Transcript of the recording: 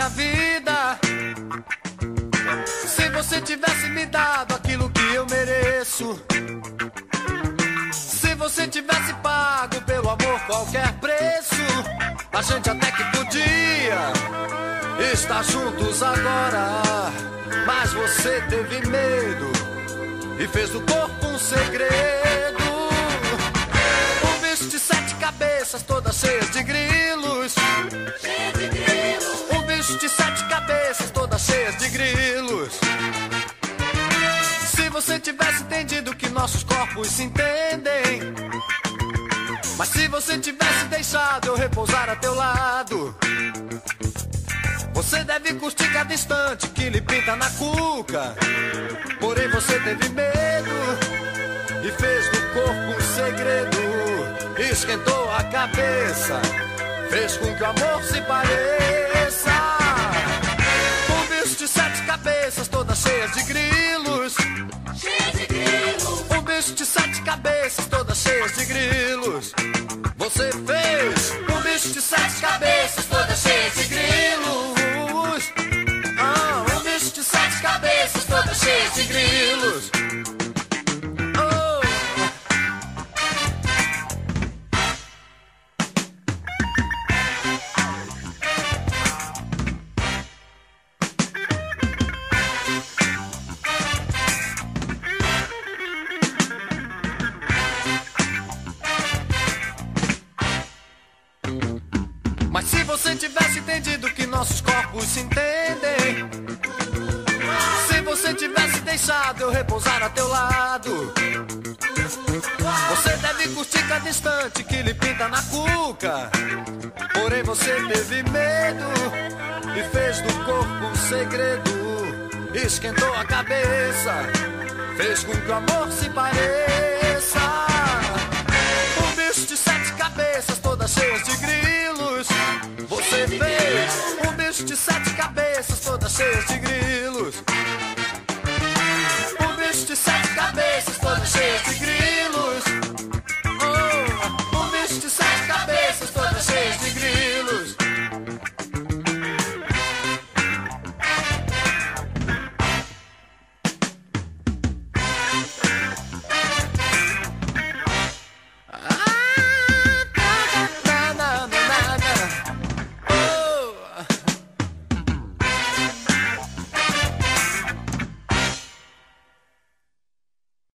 minha vida. Se você tivesse me dado aquilo que eu mereço. Se você tivesse pago pelo amor qualquer preço. A gente até que podia estar juntos agora. Mas você teve medo e fez do corpo um segredo. Um bicho de sete cabeças, todas cheias de grilos. De cheias de grilos. Se você tivesse entendido que nossos corpos se entendem. Mas se você tivesse deixado eu repousar a teu lado. Você deve curtir cada instante que lhe pinta na cuca. Porém você teve medo e fez do corpo um segredo. Esquentou a cabeça, fez com que o amor se pareça. De grilos. Cheia de grilos. Um bicho de sete cabeças, todas cheias de grilos. Você fez você tivesse entendido que nossos corpos se entendem, se você tivesse deixado eu repousar a teu lado, você deve curtir cada instante que lhe pinta na cuca. Porém você teve medo e fez do corpo um segredo, esquentou a cabeça, fez com que o amor se pareça. De sete cabeças, todas cheias.